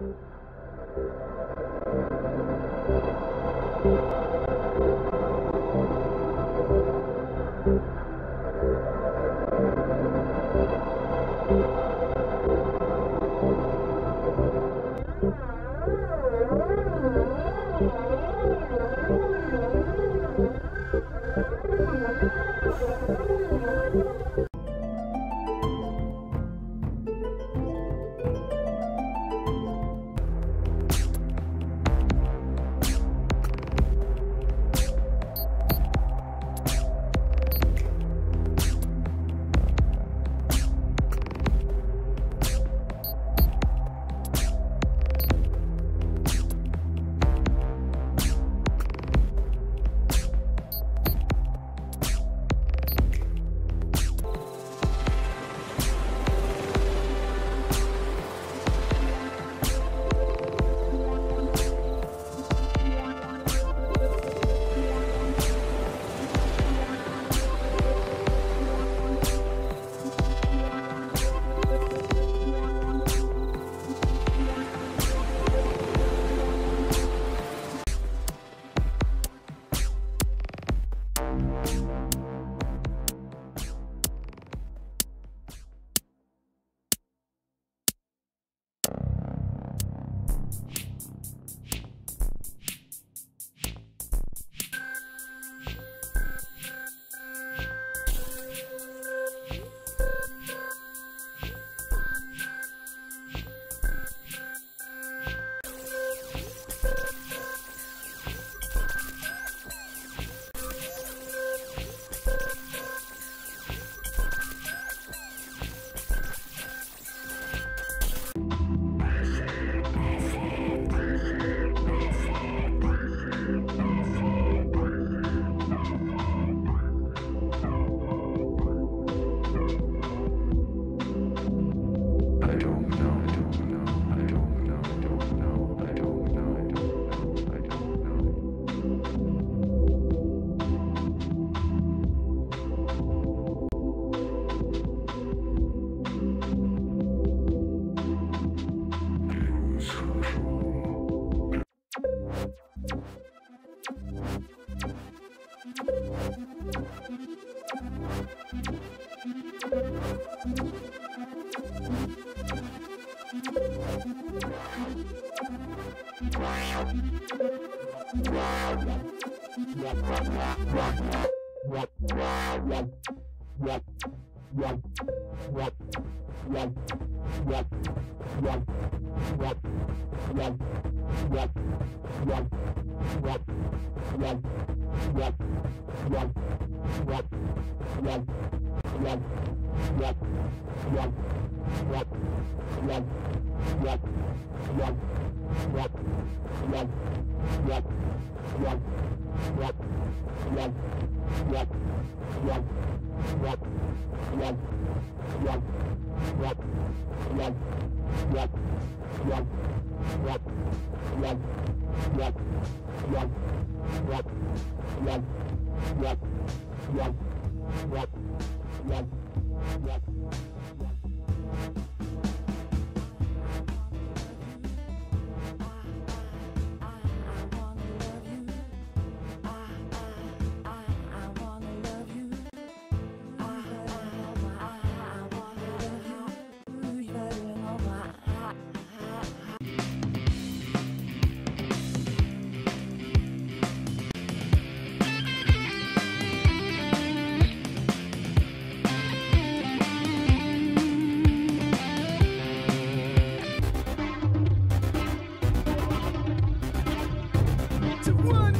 Thank you. What? Yeah. Thank one.